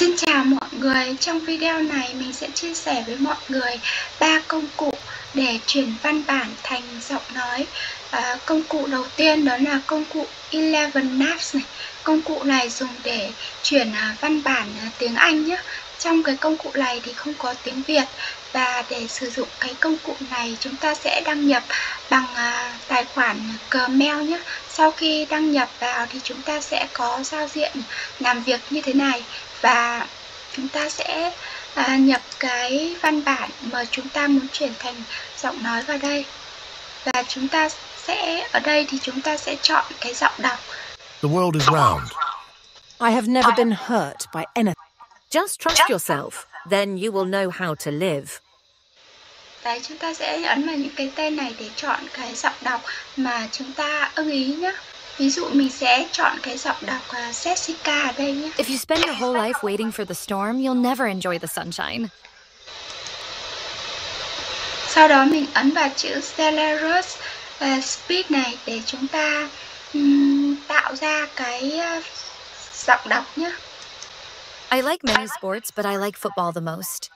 Xin chào mọi người, trong video này mình sẽ chia sẻ với mọi người ba công cụ để chuyển văn bản thành giọng nói. À, Công cụ đầu tiên đó là công cụ Eleven Naps này. Công cụ này dùng để chuyển à, văn bản à, tiếng Anh nhé. Trong cái công cụ này thì không có tiếng Việt Và để sử dụng cái công cụ này chúng ta sẽ đăng nhập bằng à, tài khoản Gmail nhé Sau khi đăng nhập vào thì chúng ta sẽ có giao diện làm việc như thế này và chúng ta sẽ à, nhập cái văn bản mà chúng ta muốn chuyển thành giọng nói vào đây và chúng ta sẽ ở đây thì chúng ta sẽ chọn cái giọng đọc. The world is round. I have never been hurt by anything. Just trust yourself, then you will know how to live. Đấy, chúng ta sẽ ấn vào những cái tên này để chọn cái giọng đọc mà chúng ta ưng ý nhé. Ví dụ mình sẽ chọn cái giọng đọc uh, Jessica ở đây nhé. If you spend your whole life waiting for the storm, you'll never enjoy the sunshine. Sau đó mình ấn vào chữ Celerus uh, Speed này để chúng ta um, tạo ra cái uh, giọng đọc nhé. I like many sports, but I like football the most.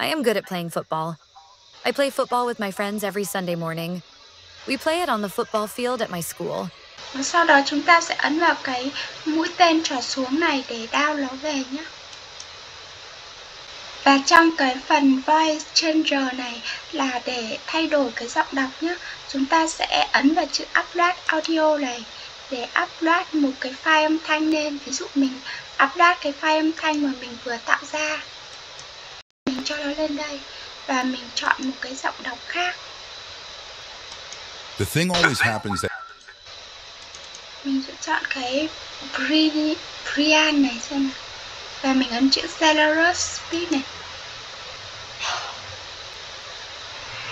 I am good at playing football. I play football with my friends every Sunday morning. We play it on the football field at my school. Sau đó chúng ta sẽ ấn vào cái mũi tên trỏ xuống này để download nó về nhé. Và trong cái phần voice changer này là để thay đổi cái giọng đọc nhé. Chúng ta sẽ ấn vào chữ upload audio này để upload một cái file âm thanh lên. Ví dụ mình upload cái file âm thanh mà mình vừa tạo ra. Mình cho nó lên đây và mình chọn một cái giọng đọc khác. The thing always happens that mình sẽ chọn cái Bri Brian này xem nào. và mình ấn chữ Celerus Speed này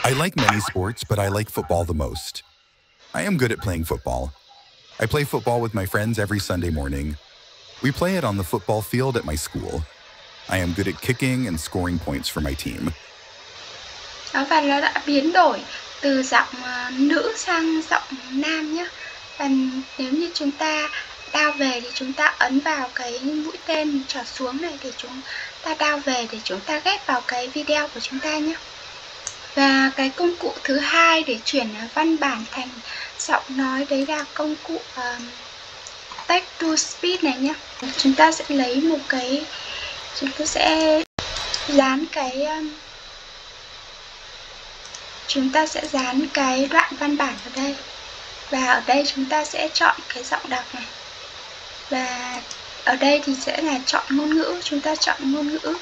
I like many sports, but I like football the most. I am good at playing football. I play football with my friends every Sunday morning. We play it on the football field at my school. I am good at kicking and scoring points for my team. Đó, và nó đã biến đổi từ giọng uh, nữ sang giọng nam nhé. Và nếu như chúng ta đao về thì chúng ta ấn vào cái mũi tên trở xuống này để chúng ta đao về để chúng ta ghép vào cái video của chúng ta nhé. Và cái công cụ thứ hai để chuyển ờ, văn bản thành giọng nói đấy là công cụ ờ, um, text to speech này nhé. Chúng ta sẽ lấy một cái chúng ta sẽ dán cái um, chúng ta sẽ dán cái đoạn văn bản vào đây. Và ở đây chúng ta sẽ chọn cái giọng đọc này. Và ở đây thì sẽ là chọn ngôn ngữ chúng ta chọn ngôn ngữ.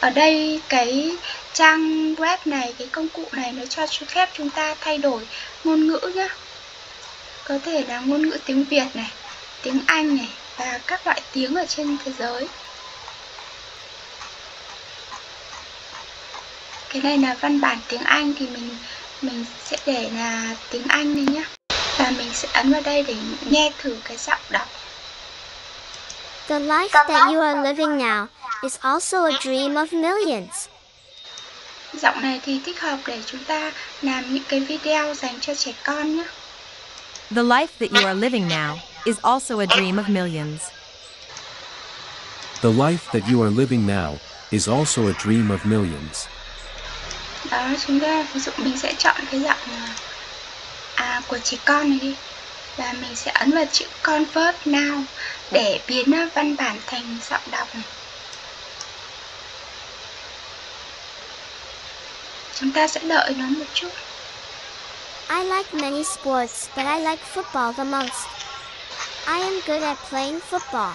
Ở đây cái trang web này cái công cụ này nó cho phép chúng ta thay đổi ngôn ngữ nhé có thể là ngôn ngữ tiếng Việt này tiếng Anh này và các loại tiếng ở trên thế giới cái này là văn bản tiếng Anh thì mình mình sẽ để là tiếng Anh này nhé và mình sẽ ấn vào đây để nghe thử cái giọng đọc The life that you are living now is also a dream of millions. Giọng này thì thích hợp để chúng ta làm những cái video dành cho trẻ con nhé. The life that you are living now is also a dream of millions. The life that you are living now is also a dream of millions. Đó, chúng ta ví dụ mình sẽ chọn cái giọng à, của trẻ con này đi và mình sẽ ấn vào chữ convert now để biến văn bản thành giọng đọc này. Chúng ta sẽ đợi nó một chút. I like many sports, but I like football the most. I am good at playing football.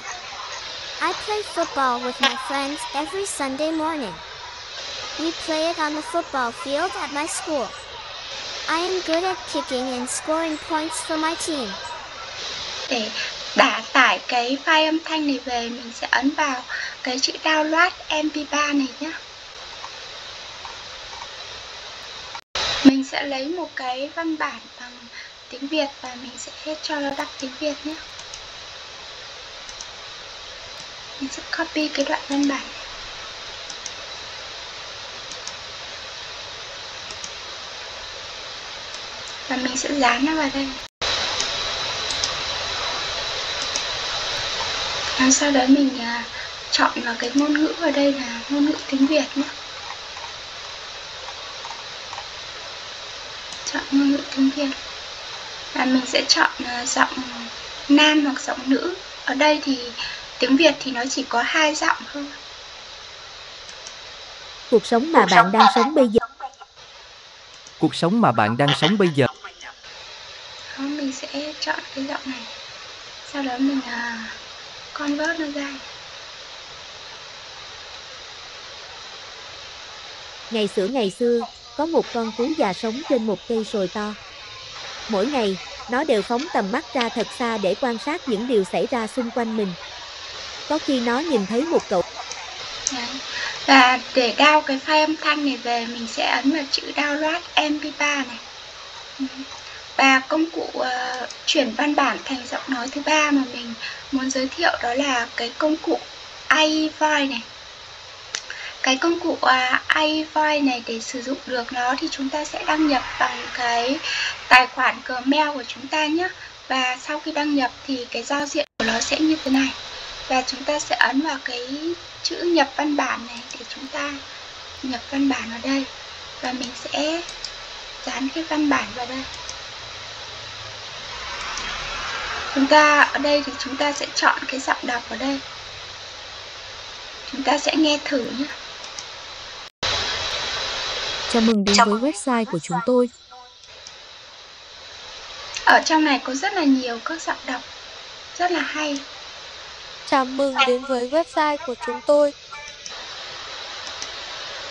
I play football with my friends every Sunday morning. We play it on the football field at my school. I am good at kicking and scoring points for my team. Để đả tải cái file âm thanh này về, mình sẽ ấn vào cái chữ download MP3 này nhé. Sẽ lấy một cái văn bản bằng tiếng Việt và mình sẽ cho nó đọc tiếng Việt nhé. Mình sẽ copy cái đoạn văn bản này. và mình sẽ dán nó vào đây và sau đó mình à, chọn vào cái ngôn ngữ ở đây là ngôn ngữ tiếng Việt nhé chọn ngôn ngữ tiếng Việt. Và mình sẽ chọn uh, giọng nam hoặc giọng nữ. Ở đây thì tiếng Việt thì nó chỉ có hai giọng thôi. Cuộc sống mà bạn đang sống bây giờ. Cuộc sống mà bạn đang sống bây giờ. Đó, mình sẽ chọn cái giọng này. Sau đó mình uh, convert nó ra. Ngày xưa ngày xưa có một con cú già sống trên một cây sồi to. Mỗi ngày nó đều phóng tầm mắt ra thật xa để quan sát những điều xảy ra xung quanh mình. Có khi nó nhìn thấy một cậu dạ. và để đao cái file âm thanh này về mình sẽ ấn vào chữ download mp3 này. Và công cụ uh, chuyển văn bản thành giọng nói thứ ba mà mình muốn giới thiệu đó là cái công cụ iVoice này cái công cụ à, uh, iVoice này để sử dụng được nó thì chúng ta sẽ đăng nhập bằng cái tài khoản Gmail của chúng ta nhé. Và sau khi đăng nhập thì cái giao diện của nó sẽ như thế này. Và chúng ta sẽ ấn vào cái chữ nhập văn bản này để chúng ta nhập văn bản vào đây. Và mình sẽ dán cái văn bản vào đây. Chúng ta ở đây thì chúng ta sẽ chọn cái giọng đọc ở đây. Chúng ta sẽ nghe thử nhé. Chào mừng đến với website của chúng tôi. Ở trong này có rất là nhiều các giọng đọc rất là hay. Chào mừng đến với website của chúng tôi.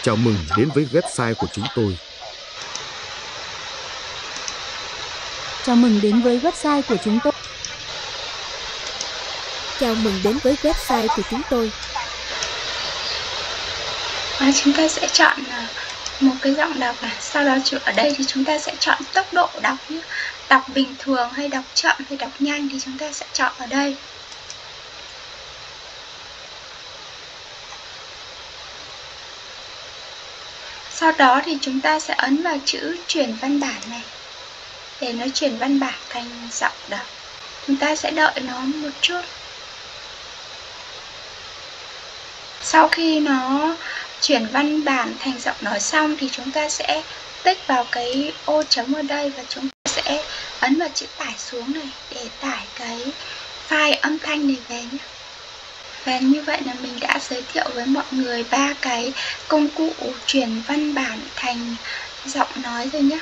Chào mừng đến với website của chúng tôi. Chào mừng đến với website của chúng tôi. Chào mừng đến với website của chúng tôi. Và chúng ta sẽ chọn một cái giọng đọc này sau đó ở đây thì chúng ta sẽ chọn tốc độ đọc nhé. Đọc bình thường hay đọc chậm hay đọc nhanh thì chúng ta sẽ chọn ở đây. Sau đó thì chúng ta sẽ ấn vào chữ chuyển văn bản này để nó chuyển văn bản thành giọng đọc. Chúng ta sẽ đợi nó một chút. Sau khi nó chuyển văn bản thành giọng nói xong thì chúng ta sẽ tích vào cái ô chấm ở đây và chúng ta sẽ ấn vào chữ tải xuống này để tải cái file âm thanh này về nhé. Và như vậy là mình đã giới thiệu với mọi người ba cái công cụ chuyển văn bản thành giọng nói rồi nhé.